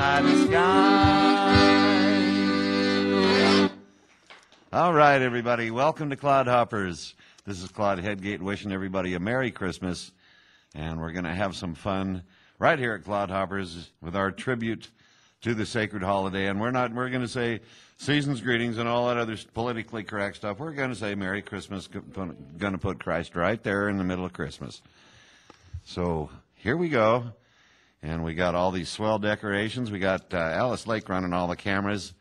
night sky. All right, everybody, welcome to Clodhoppers. This is Claude Headgate wishing everybody a Merry Christmas, and we're going to have some fun right here at Clodhoppers with our tribute to the sacred holiday. And we're not, we're going to say season's greetings and all that other politically correct stuff. We're going to say Merry Christmas, going to put Christ right there in the middle of Christmas. So here we go. And we got all these swell decorations. We got uh, Alice Lake running all the cameras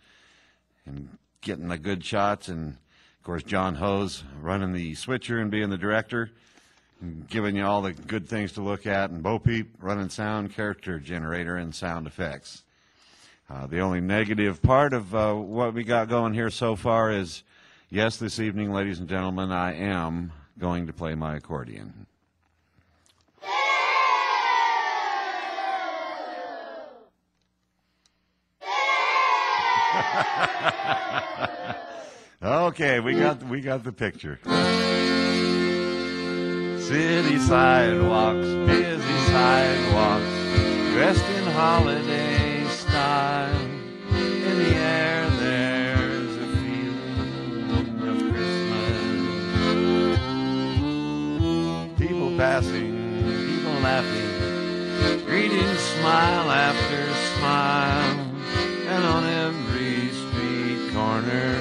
and getting the good shots. And of course, John Hose running the switcher and being the director and giving you all the good things to look at. And Bo Peep running sound, character generator, and sound effects. Uh, the only negative part of uh, what we got going here so far is yes, this evening, ladies and gentlemen, I am going to play my accordion. Okay, we got we got the picture. City sidewalks, busy sidewalks, dressed in holiday style. In the air, there's a feeling of Christmas. People passing, people laughing, greetings smile after smile, and on street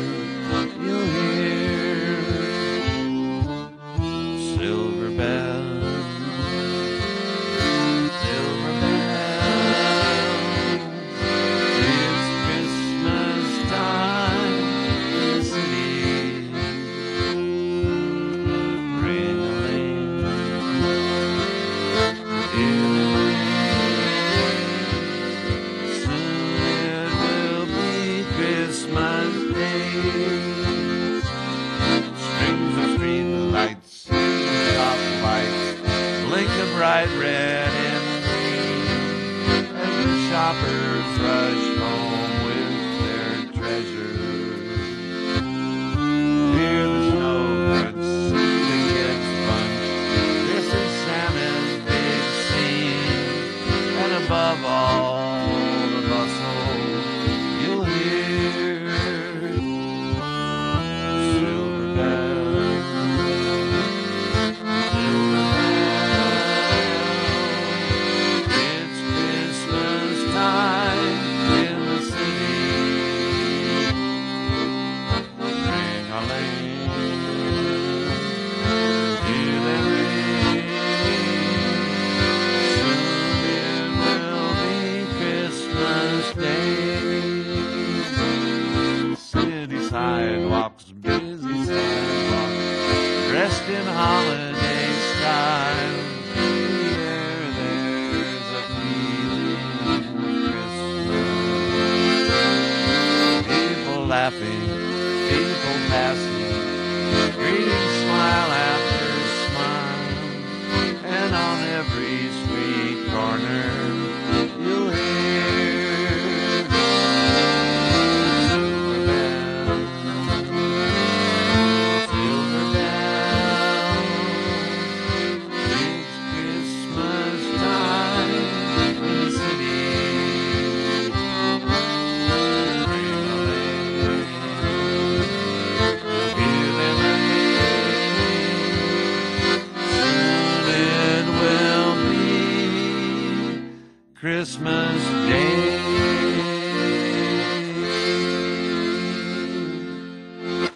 Christmas Day.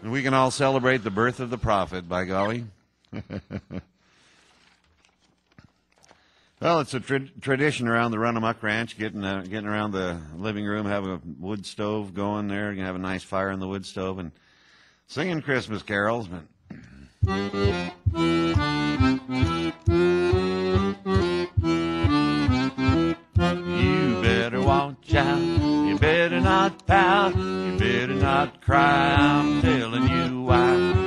And we can all celebrate the birth of the prophet, by golly. Well, it's a tra- tradition around the Run Amuck Ranch, getting uh, getting around the living room, have a wood stove going there, you have a nice fire in the wood stove, and singing Christmas carols. But out, you better not pout, you better not cry. I'm telling you why.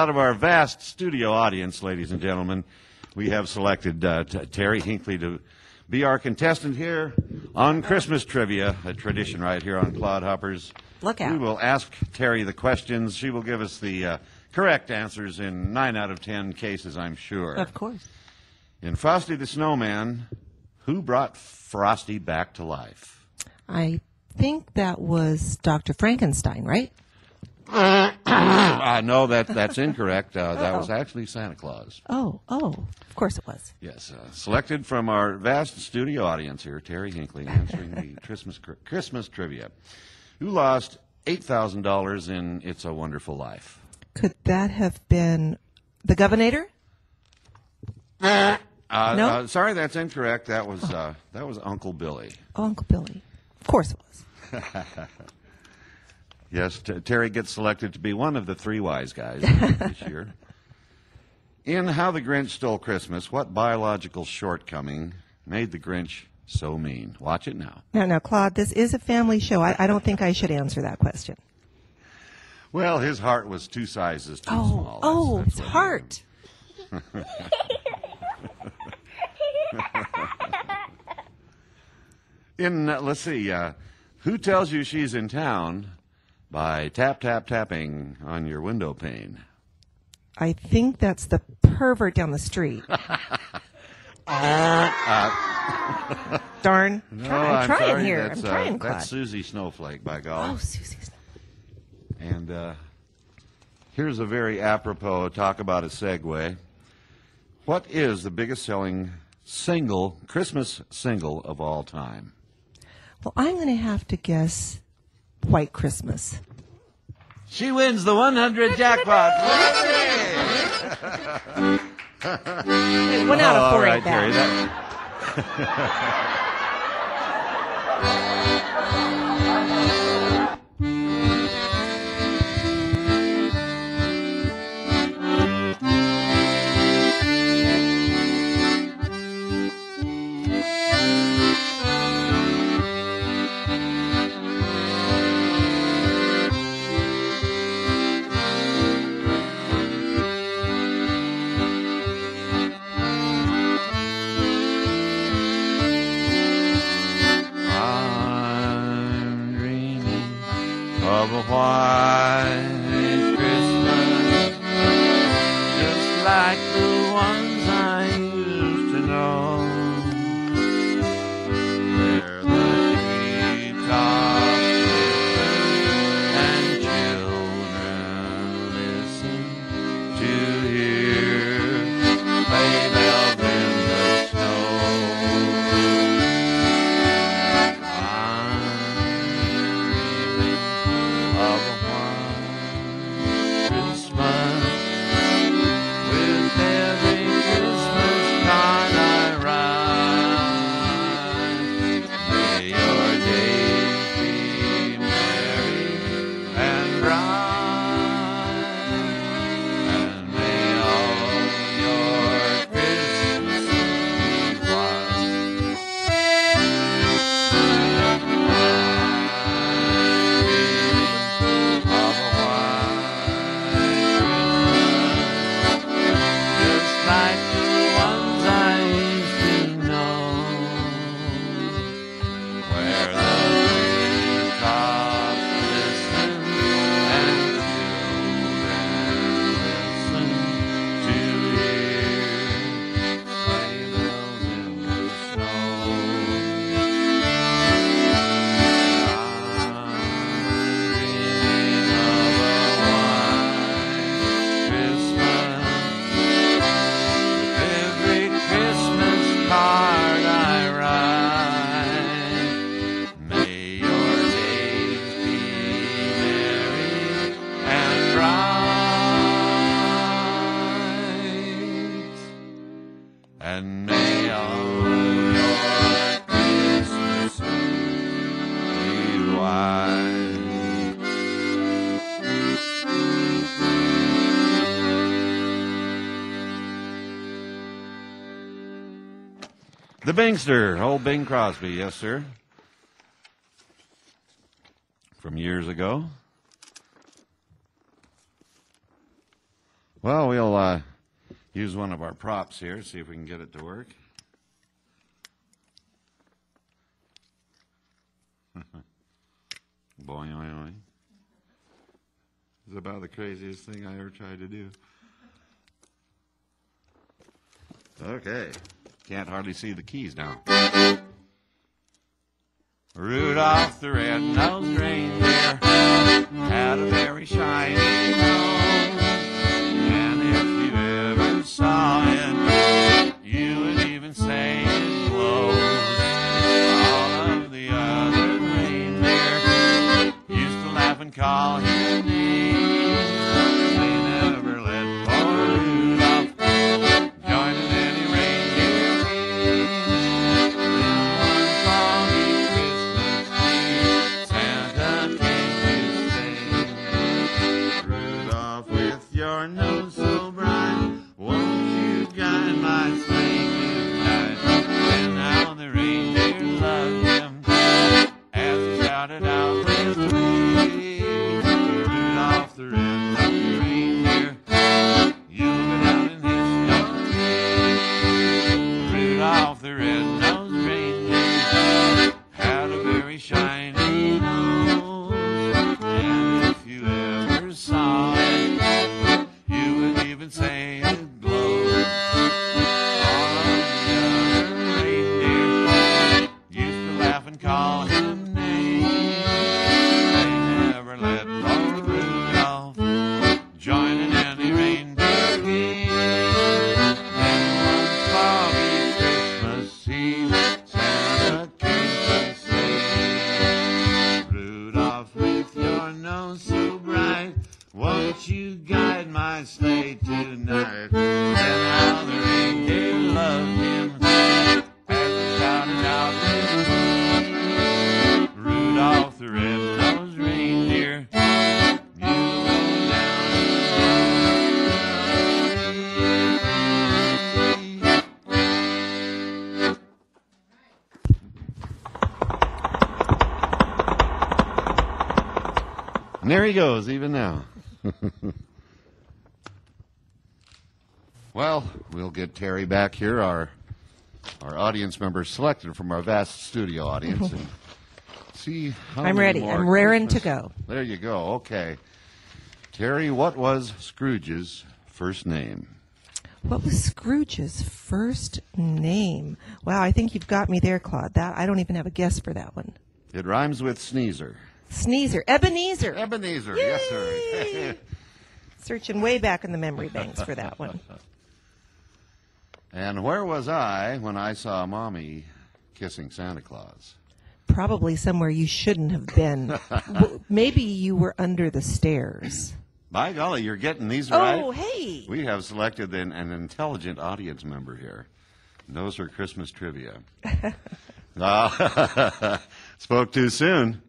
Out of our vast studio audience, ladies and gentlemen, we have selected uh, T- Terry Hinckley to be our contestant here on Christmas Trivia, a tradition right here on Clodhoppers. Look out. We will ask Terry the questions. She will give us the uh, correct answers in nine out of ten cases, I'm sure. Of course. In Frosty the Snowman, who brought Frosty back to life? I think that was Dr. Frankenstein, right? Uh, no, that, that's incorrect. Uh, that was actually Santa Claus. Oh, oh, of course it was. Yes, uh, selected from our vast studio audience here, Terry Hinckley answering the Christmas Christmas trivia. Who lost eight thousand dollars in "It's a Wonderful Life"? Could that have been the governor? Uh, No? uh, sorry, that's incorrect. That was uh, that was Uncle Billy. Oh, Uncle Billy. Of course it was. Yes, Terry gets selected to be one of the three wise guys this year. In How the Grinch Stole Christmas, what biological shortcoming made the Grinch so mean? Watch it now. No, now, Claude, this is a family show. I, I don't think I should answer that question. Well, his heart was two sizes too Oh, small. Oh, that's his heart. In uh, let's see, uh, who tells you she's in town by tap tap tapping on your window pane? I think that's the pervert down the street. Darn. No, Try- I'm, trying sorry, here. That's, I'm trying, uh, that's Susie Snowflake, by golly. oh, Susie's. And uh, here's a very apropos talk about a segue. What is the biggest selling single Christmas single of all time? Well, I'm going to have to guess White Christmas. She wins the 100 jackpot. Hey, one out of oh, all four right, ain't That, The Bingster, old Bing Crosby, yes, sir. From years ago. Well, we'll uh, use one of our props here, see if we can get it to work. boing, boing, boing. It's about the craziest thing I ever tried to do. Okay. Can't hardly see the keys now. Rudolph the red-nosed reindeer had a very shiny nose. And if you ever saw it, you would even say it glows. All of the other reindeer used to laugh and call him he goes, even now. well, we'll get Terry back here, our our audience member selected from our vast studio audience, and see how I'm ready. I'm raring to go. There you go. Okay, Terry, what was Scrooge's first name? What was Scrooge's first name? Wow, I think you've got me there, Claude. That I don't even have a guess for that one. It rhymes with sneezer. Sneezer, Ebenezer. Ebenezer, yes, sir. Searching way back in the memory banks for that one. and where was I when I saw Mommy kissing Santa Claus? Probably somewhere you shouldn't have been. Maybe you were under the stairs. By golly, you're getting these right. Oh, hey. We have selected an, an intelligent audience member here. Those her Christmas trivia. Uh, spoke too soon.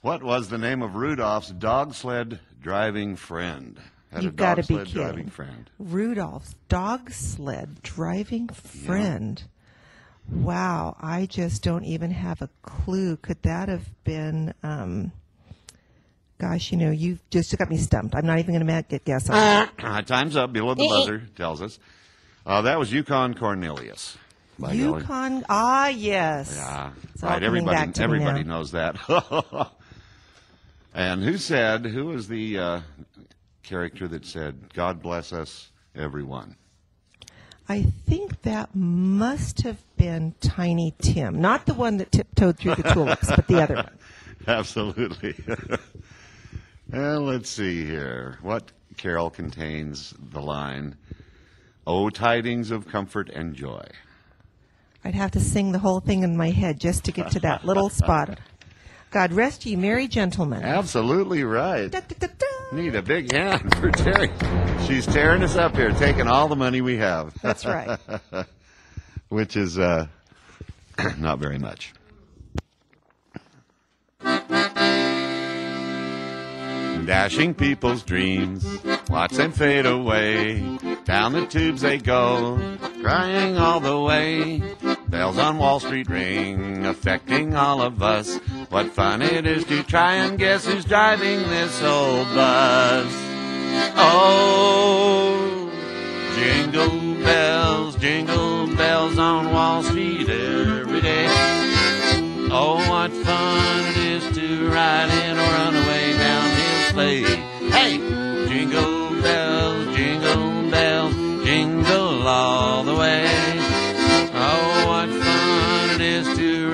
What was the name of Rudolph's dog sled driving friend? Had You've got to be sled driving kidding. friend. Rudolph's dog sled driving friend. Wow, I just don't even have a clue. Could that have been? Um, gosh, you know, you just got me stumped. I'm not even going to get guess on. Uh, time's up. Below the buzzer tells us. Uh, that was Yukon Cornelius. By. Yukon. Ah, yes. Yeah, It's right. Everybody, everybody knows that. and who said? Who was the uh, character that said, "God bless us, everyone"? I think that must have been Tiny Tim, not the one that tiptoed through the tulips, but the other one. Absolutely. and let's see here. What carol contains the line, "O tidings of comfort and joy"? I'd have to sing the whole thing in my head just to get to that little spot. God rest ye, merry gentlemen. Absolutely right. Da, da, da. Need a big hand for Terry. She's tearing us up here, taking all the money we have. That's right. which is uh, not very much. Dashing people's dreams, watch them fade away. Down the tubes they go, crying all the way. Bells on Wall Street ring, affecting all of us. What fun it is to try and guess who's driving this old bus. Oh, jingle bells, jingle bells on Wall Street every day. Oh, what fun it is to ride in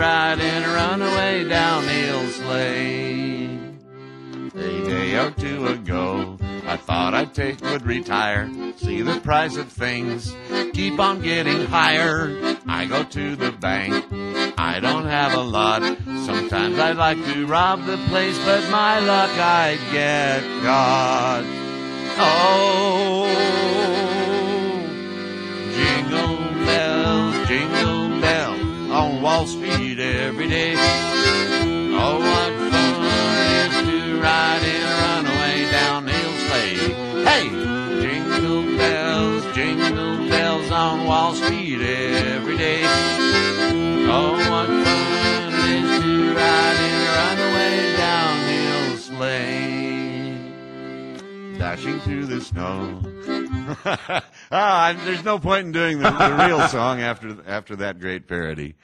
ride in a runaway downhill sleigh. A day or two ago, I thought I'd take would retire. See the price of things keep on getting higher. I go to the bank. I don't have a lot. Sometimes I'd like to rob the place, but my luck I'd get caught. Oh, jingle bells, jingle bells on Wall Street every day. Oh, what fun it is to ride in a runaway downhill sleigh. Hey, jingle bells, jingle bells on Wall Street every day. Oh, what fun it is to ride in a runaway downhill sleigh. Dashing through the snow. ah, there's no point in doing the, the real song after after that great parody.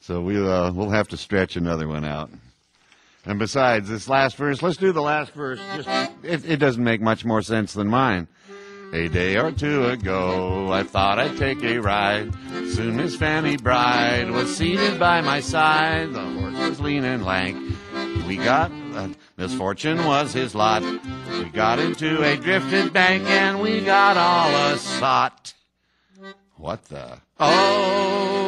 So we uh, we'll have to stretch another one out. And besides, this last verse, let's do the last verse. Just it, it doesn't make much more sense than mine. A day or two ago, I thought I'd take a ride. Soon Miss Fanny Bright was seated by my side. The horse was lean and lank. We got uh, misfortune was his lot. We got into a drifted bank and we got all a sot. What the? Oh,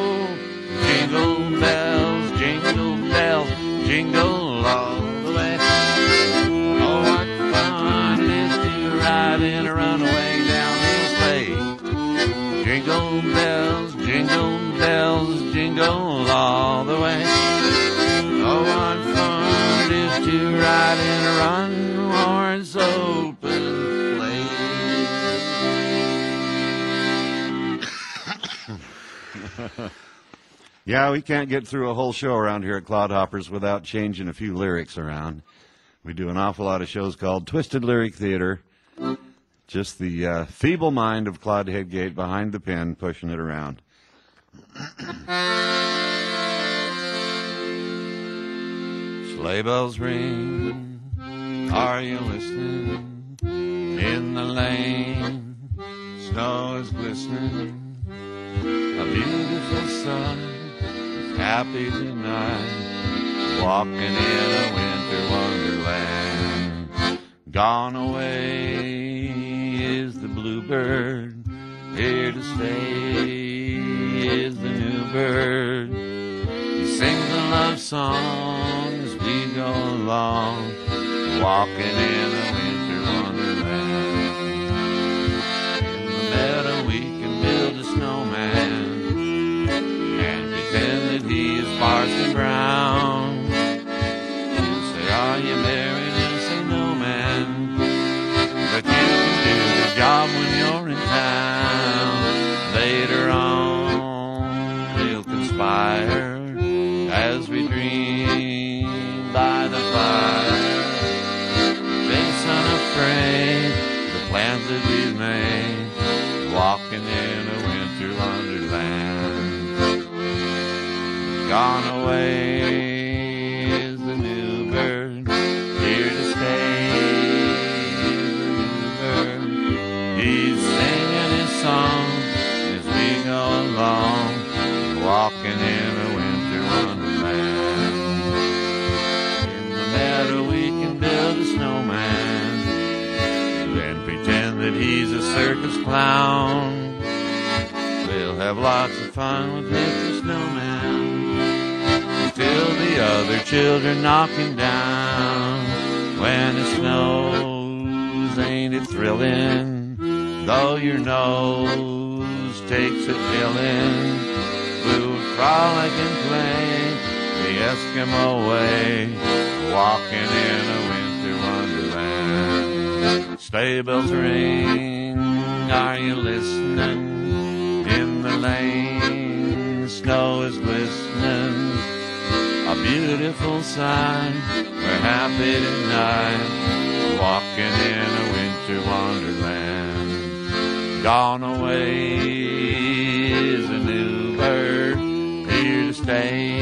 jingle bells, jingle bells, jingle all the way. Oh, what fun it is to ride in a runaway downhill sleigh. Jingle bells, jingle bells, jingle all the way. Oh, what fun it is to ride in a run horse open sleigh. Yeah, we can't get through a whole show around here at Clodhoppers without changing a few lyrics around. We do an awful lot of shows called Twisted Lyric Theater. Just the uh, feeble mind of Claude Headgate behind the pen pushing it around. Sleigh bells ring. Are you listening? In the lane, snow is glistening. A beautiful sight. Happy tonight. Walking in a winter wonderland. Gone away is the bluebird. Here to stay is the new bird. He sings a love song as we go along, walking in a Parson in a winter wonderland. In the meadow we can build a snowman, then pretend that he's a circus clown. We'll have lots of fun with Mr. Snowman until the other children knock him down. When it snows, ain't it thrilling? Though your nose takes a filling, frolic and play the Eskimo way, walking in a winter wonderland. Sleigh bells ring, are you listening? In the lane, snow is glistening, a beautiful sign. We're happy tonight, walking in a winter wonderland. Gone away here to stay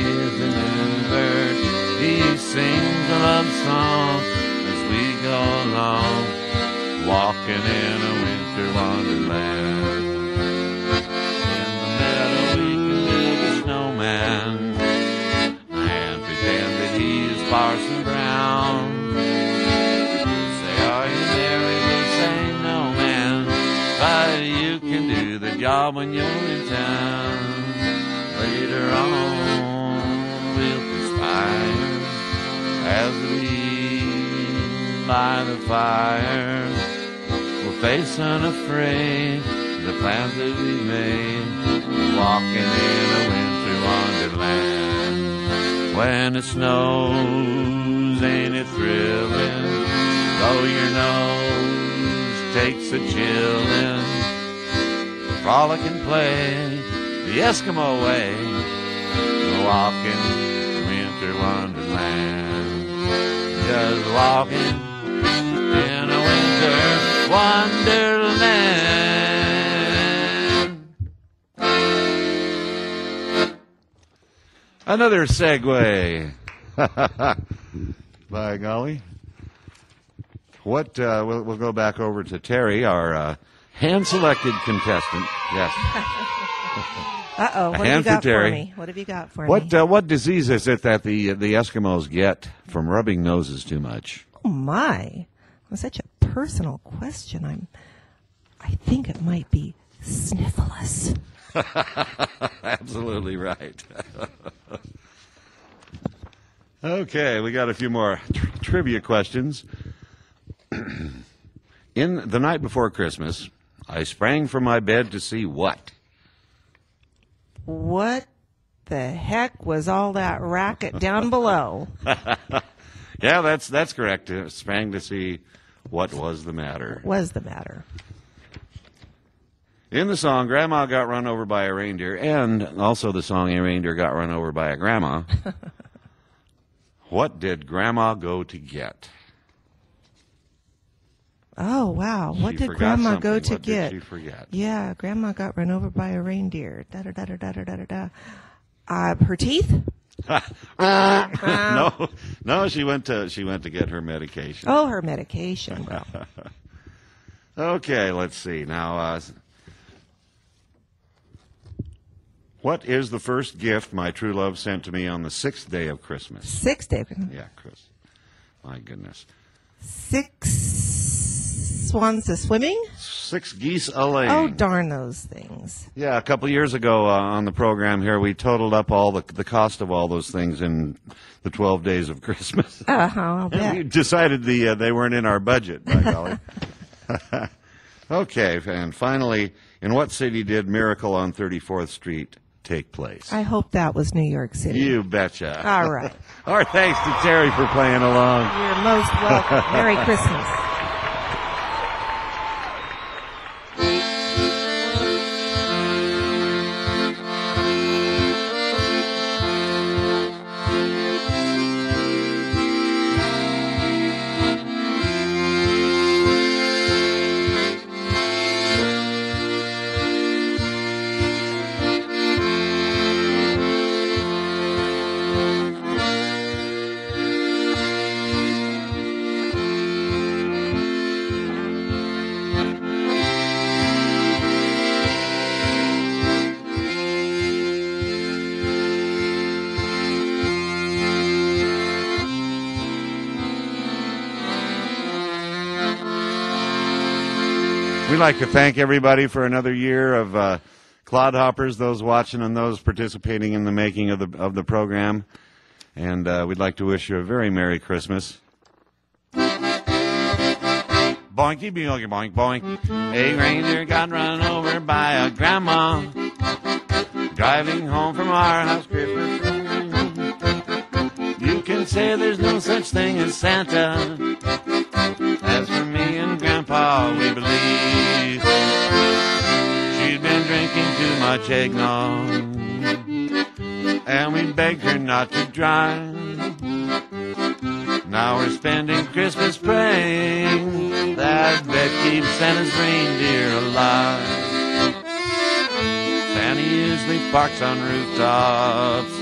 is a new bird. He sings a love song as we go along, walking in a winter wonderland. In the meadow we can build a snowman and pretend that he is Parson Brown. Say, are you married? We'll say no, man. But you can do the job when you're in town. Later on, we'll conspire as we by the fire. We'll face unafraid the plans that we made, walking in a winter wonderland. When it snows, ain't it thrilling? Though your nose takes a chillin', frolic and play the Eskimo way, walking winter wonderland. Just walking in a winter wonderland. Another segue. By golly. What, uh, we'll, we'll go back over to Terry, our uh, hand selected contestant. Yes. Uh oh. What have you got for, Terry. me? What have you got for What, me? uh, what disease is it that the, the Eskimos get from rubbing noses too much? oh my. That's such a personal question. I'm. I think it might be sniffles. Absolutely right. okay, we got a few more tr- trivia questions. In the night before Christmas, I sprang from my bed to see what? What the heck was all that racket down below? Yeah, that's that's correct. Sprang to see what was the matter. What was the matter? In the song, Grandma got run over by a reindeer, and also the song, A Reindeer Got Run Over by a Grandma. what did Grandma go to get? Oh wow! What She did Grandma go to What did get? she forget? Yeah, Grandma got run over by a reindeer. Da da da da da da da da. Uh, her teeth? no, no, she went to she went to get her medication. Oh, her medication. Okay, let's see now. Uh, what is the first gift my true love sent to me on the sixth day of Christmas? Six days. Yeah, Chris. My goodness, Six swans to swimming? six geese a laying. Oh, darn those things. Yeah, a couple years ago uh, on the program here, we totaled up all the the cost of all those things in the twelve days of Christmas. Uh huh. I'll And we decided the uh, they weren't in our budget. By golly. okay, and finally, in what city did Miracle on 34th Street take place? I hope that was New York City. you betcha. All right. Our thanks to Terry for playing along. You're most welcome. Merry Christmas. We'd like to thank everybody for another year of uh, Clodhoppers, those watching and those participating in the making of the of the program. And uh, we'd like to wish you a very Merry Christmas. Boinky boinky boink boink. A reindeer got run over by a grandma. Driving home from our house Christmas. You can say there's no such thing as Santa. As for me and Grandpa, we believe she'd been drinking too much eggnog. and we begged her not to drive. Now we're spending Christmas praying that Bet keeps Santa's reindeer alive. Santa usually parks on rooftops,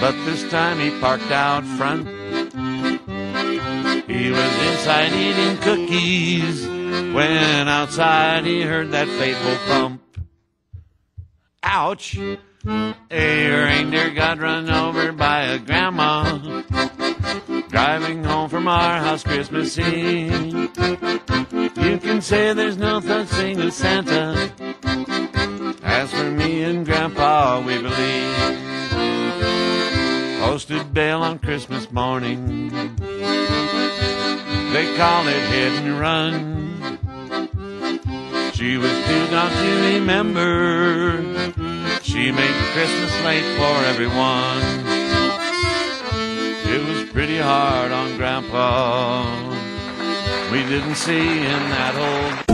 but this time he parked out front. He was inside eating cookies when outside he heard that fateful thump. Ouch! A reindeer got run over by a grandma driving home from our house Christmas Eve. You can say there's no such thing as Santa. As for me and Grandpa, we believe. Hosted bail on Christmas morning. They call it hit and run. She was too gone to remember. She made Christmas late for everyone. It was pretty hard on Grandpa. We didn't see him that old.